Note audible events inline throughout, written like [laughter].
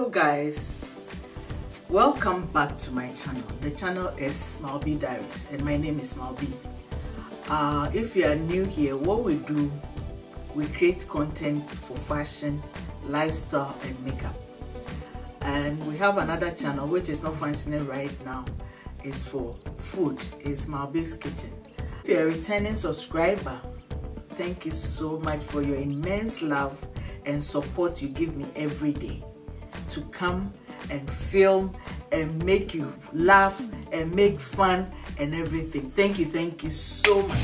hello guys. Welcome back to my channel. The channel is Malby Diaries and my name is Malby uh, if you are new here what we do we create content for fashion lifestyle and makeup. And we have another channel which is not functioning right now. It's for food. It's Malby's kitchen. If you're a returning subscriber thank you so much for your immense love and support you give me every day to come and film and make you laugh and make fun and everything. Thank you, thank you so much.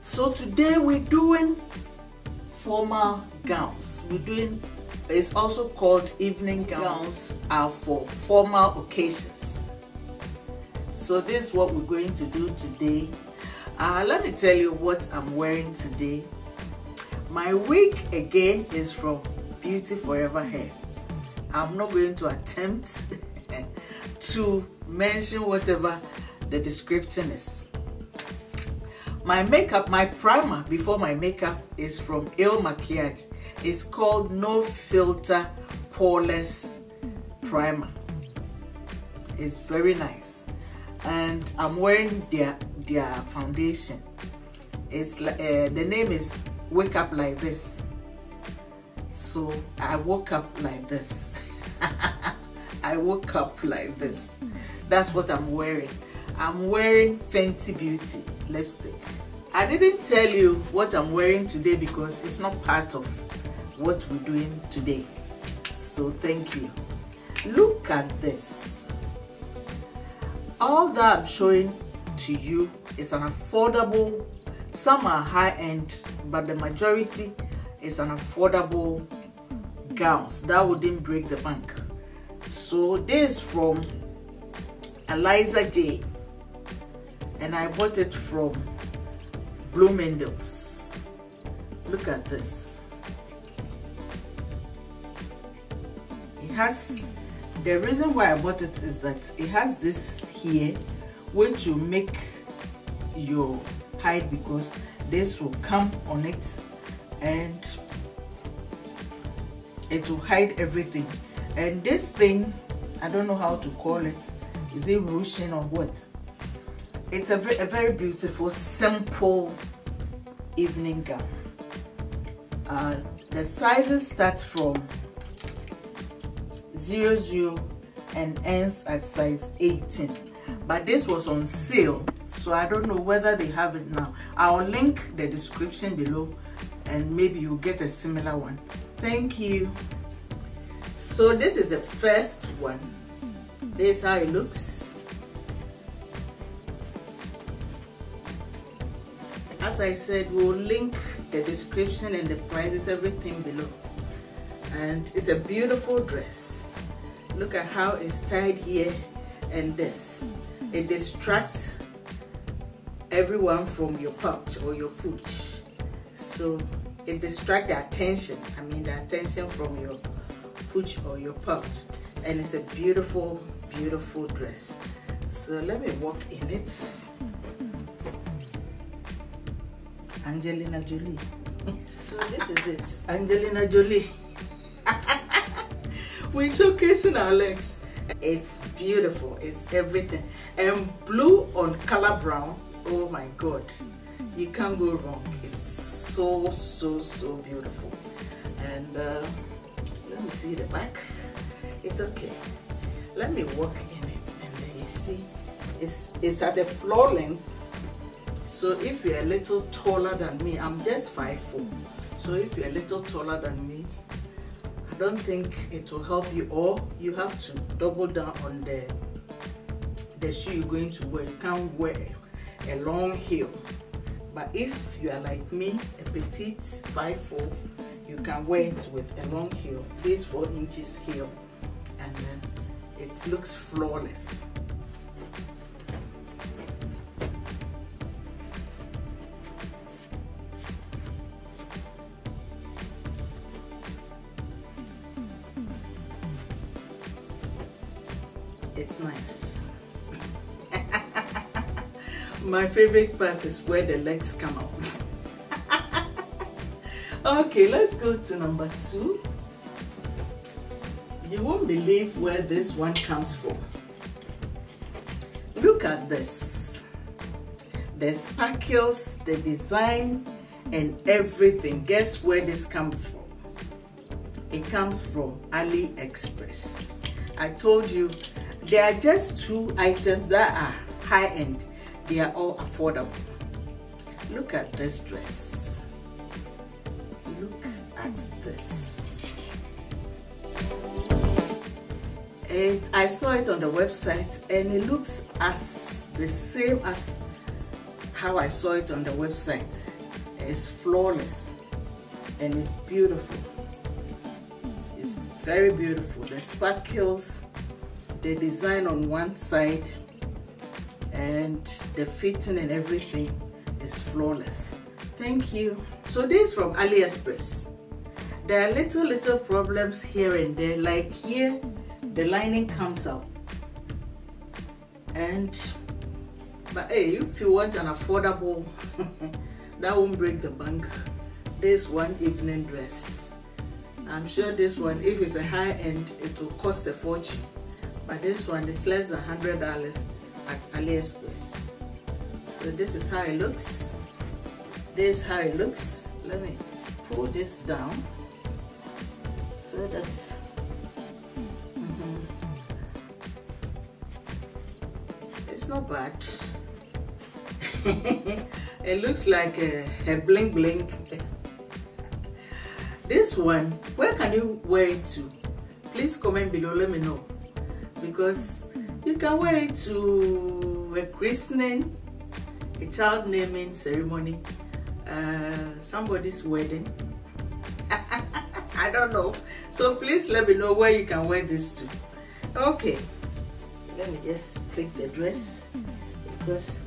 So today we're doing formal gowns. We're doing, it's also called evening gowns are for formal occasions. So this is what we're going to do today. Uh, let me tell you what I'm wearing today. My wig again is from Beauty Forever Hair. I'm not going to attempt [laughs] to mention whatever the description is. My makeup, my primer before my makeup is from Il Makiage. It's called No Filter Poreless Primer. It's very nice. And I'm wearing their, their foundation. It's uh, The name is Wake Up Like This. So I woke up like this. [laughs] I woke up like this. That's what I'm wearing. I'm wearing Fenty Beauty lipstick. I didn't tell you what I'm wearing today because it's not part of what we're doing today. So thank you. Look at this. All that I'm showing to you is an affordable, some are high-end, but the majority is an affordable gowns that wouldn't break the bank. So this is from Eliza J and I bought it from Bloomingdale's. Look at this. It has, the reason why I bought it is that it has this here which will make your hide because this will come on it and it will hide everything. And this thing I don't know how to call it. Is it ruching or what? It's a, a very beautiful simple evening gown. Uh, the sizes start from 00 and ends at size 18 but this was on sale so I don't know whether they have it now. I'll link the description below and maybe you'll get a similar one. Thank you. So this is the first one. This is how it looks. As I said we'll link the description and the prices everything below. And it's a beautiful dress look at how it's tied here and this. It distracts everyone from your pouch or your pooch. So it distracts the attention i mean the attention from your pooch or your pouch. And it's a beautiful beautiful dress. So let me walk in it. Angelina jolie. [laughs] So this is it. Angelina jolie we're showcasing our legs. It's beautiful. It's everything. And blue on color brown. Oh my god. You can't go wrong. It's so so so beautiful. And uh, let me see the back. It's okay. Let me walk in it and then you see. It's it's at the floor length. So if you're a little taller than me i'm just five foot. So if you're a little taller than me don't think it will help you or you have to double down on the the shoe you're going to wear. You can't wear a long heel. But if you are like me a petite 5'4 you can wear it with a long heel this 4 inches heel and then it looks flawless it's nice [laughs] my favorite part is where the legs come out. [laughs] okay, let's go to number two. You won't believe where this one comes from. Look at this. The sparkles, the design, and everything. Guess where this comes from? It comes from AliExpress. I told you there are just two items that are high-end. They are all affordable. Look at this dress. Look at this. And I saw it on the website and it looks as the same as how I saw it on the website. It's flawless and it's beautiful. It's very beautiful. The sparkles, the design on one side and the fitting and everything is flawless. Thank you. So this from AliExpress. There are little little problems here and there like here the lining comes out and but hey if you want an affordable [laughs] that won't break the bank this one evening dress i'm sure this one if it's a high end it will cost a fortune but this one is less than hundred dollars at aliexpress. So this is how it looks. This is how it looks. Let me pull this down so that mm -hmm. it's not bad. [laughs] It looks like a, a bling bling. [laughs] This one where can you wear it to? Please comment below let me know because you can wear it to a christening a child naming ceremony uh, somebody's wedding. [laughs] I don't know. So please let me know where you can wear this to. Okay. Let me just pick the dress because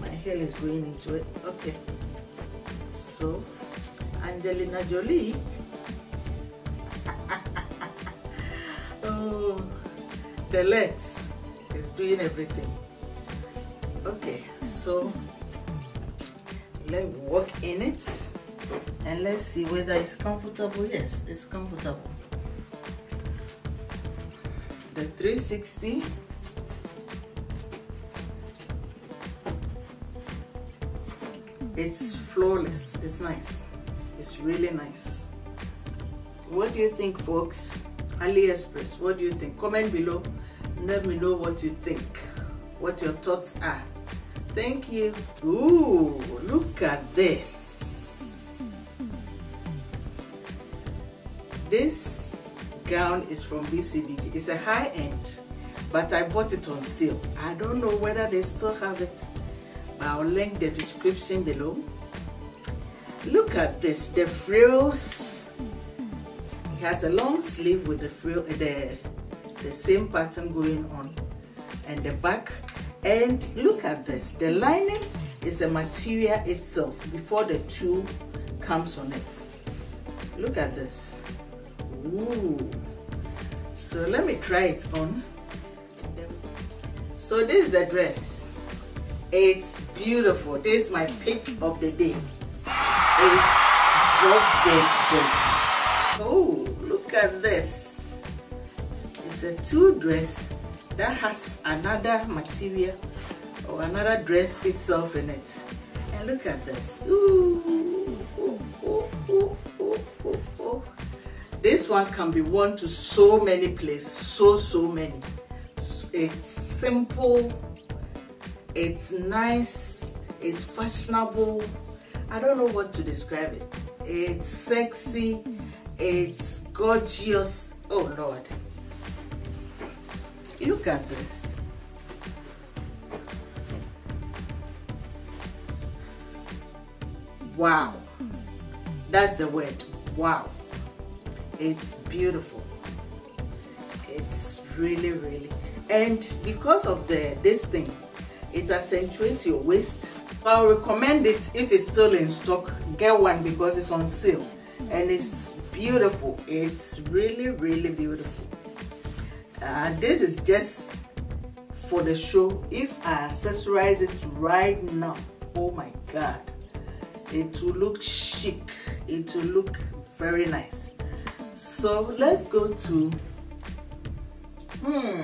my hair is going into it. Okay. So Angelina Jolie the legs is doing everything. Okay so let me walk in it and let's see whether it's comfortable. Yes it's comfortable. The 360 it's flawless. It's nice. It's really nice. What do you think folks? Aliexpress what do you think? Comment below let me know what you think what your thoughts are. Thank you. Ooh, look at this. This gown is from BCBG it's a high-end but I bought it on sale. I don't know whether they still have it but I'll link the description below. Look at this, the frills. It has a long sleeve with the frill, the, the same pattern going on and the back. And look at this, the lining is the material itself before the tulle comes on it. Look at this. Ooh. So let me try it on. So this is the dress. It's beautiful. This is my pick of the day. It's drop dead two dress that has another material or another dress itself in it. And look at this. Ooh, ooh, ooh, this one can be worn to so many places, so, so many. It's simple it's nice, it's fashionable. I don't know what to describe it. It's sexy, it's gorgeous. Oh Lord. Look at this. Wow. That's the word. Wow. It's beautiful. It's really, really. And because of the this thing, it accentuates your waist i'll recommend it if it's still in stock get one because it's on sale and it's beautiful it's really really beautiful uh, this is just for the show. If I accessorize it right now oh my god it will look chic. It will look very nice. So let's go to hmm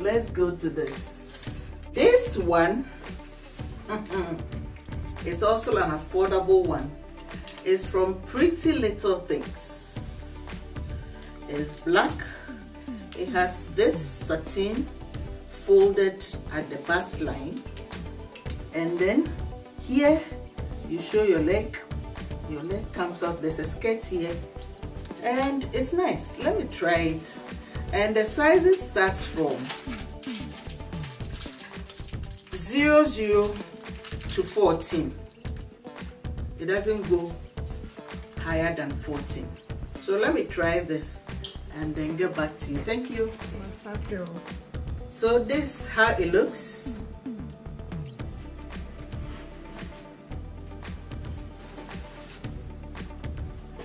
let's go to this. This one is also an affordable one. It's from pretty little things. It's black it has this satin folded at the bust line. And then here you show your leg. Your leg comes up there's a skirt here. And it's nice. Let me try it. And the sizes starts from 0 0 to 14 it doesn't go higher than 14 so let me try this and then get back to you. Thank you. So this is how it looks?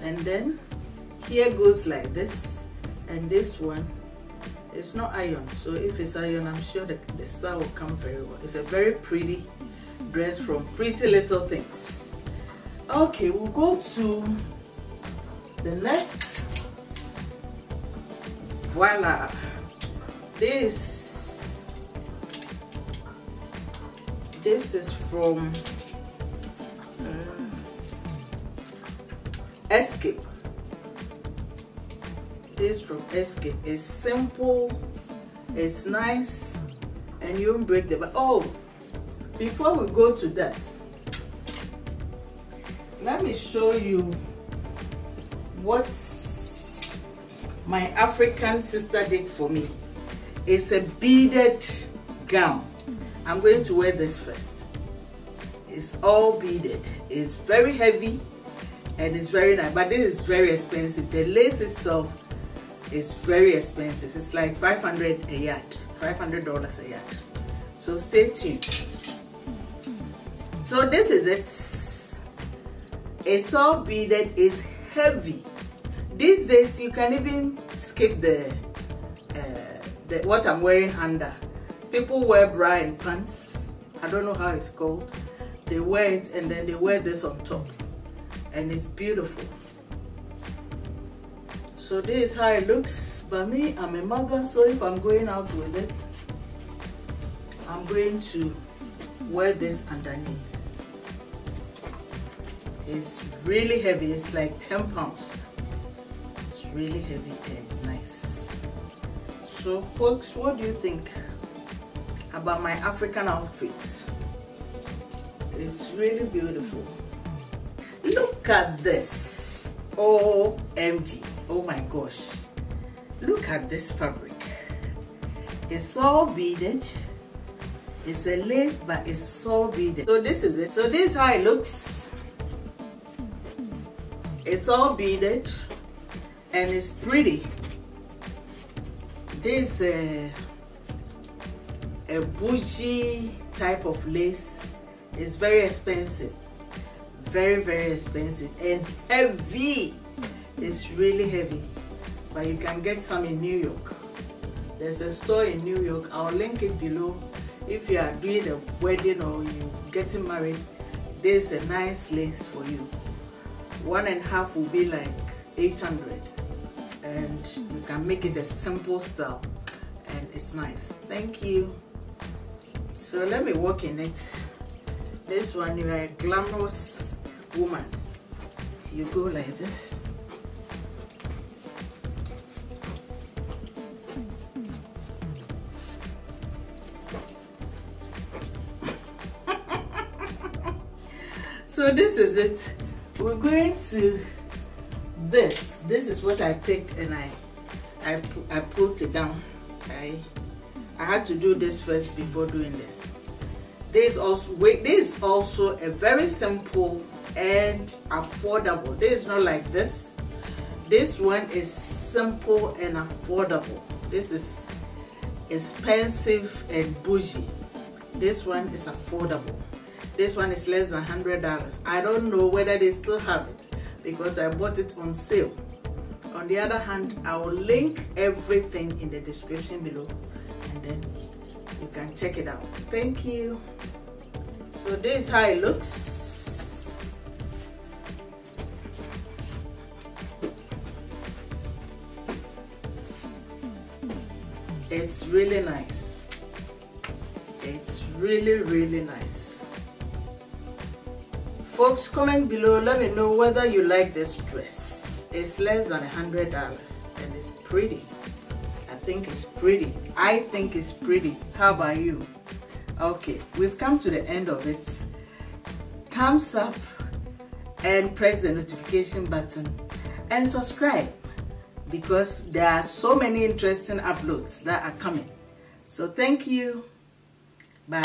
And then here goes like this. And this one it's not iron. So if it's iron i'm sure that the star will come very well. It's a very pretty dress from pretty little things. Okay we'll go to the next voila. This this is from uh, Xscape. This from Xscape. It's simple it's nice and you don't break the back oh before we go to that let me show you what my African sister did for me. It's a beaded gown. I'm going to wear this first. It's all beaded. It's very heavy and it's very nice but this is very expensive. The lace itself is very expensive. It's like 500 a yard 500 dollars a yard. So stay tuned. So this is it. It's all beaded it's heavy these days you can even skip the uh, the what i'm wearing under. People wear bra and pants. I don't know how it's called. They wear it and then they wear this on top. And it's beautiful. So this is how it looks. But me i'm a mother so if i'm going out with it i'm going to wear this underneath. It's really heavy. It's like 10 pounds really heavy and nice so folks what do you think about my african outfits it's really beautiful Look at this. OMG. Oh my gosh. Look at this fabric. It's all beaded. It's a lace, but it's all beaded. So this is it. So this is how it looks. It's all beaded and it's pretty. This uh, a bougie type of lace. It's very expensive. Very very expensive and heavy. It's really heavy. But you can get some in New York. There's a store in New York. I'll link it below. If you are doing a wedding or you're getting married there's a nice lace for you. One and a half will be like 800 and you can make it a simple style and it's nice thank you so let me work in it this one you are a glamorous woman. So you go like this. [laughs] so this is it. We're going to this. This is what I picked and I I, I put it down. I, I had to do this first before doing this. This also wait, this is also a very simple and affordable this is not like this this one is simple and affordable this is expensive and bougie this one is affordable this one is less than hundred dollars i don't know whether they still have it because i bought it on sale. On the other hand i will link everything in the description below and then you can check it out. Thank you. So this is how it looks. It's really nice. It's really really nice folks comment below. Let me know whether you like this dress. It's less than a hundred dollars and it's pretty. I think it's pretty. I think it's pretty. How about you? Okay we've come to the end of it. Thumbs up and press the notification button and subscribe because there are so many interesting uploads that are coming. So thank you. Bye.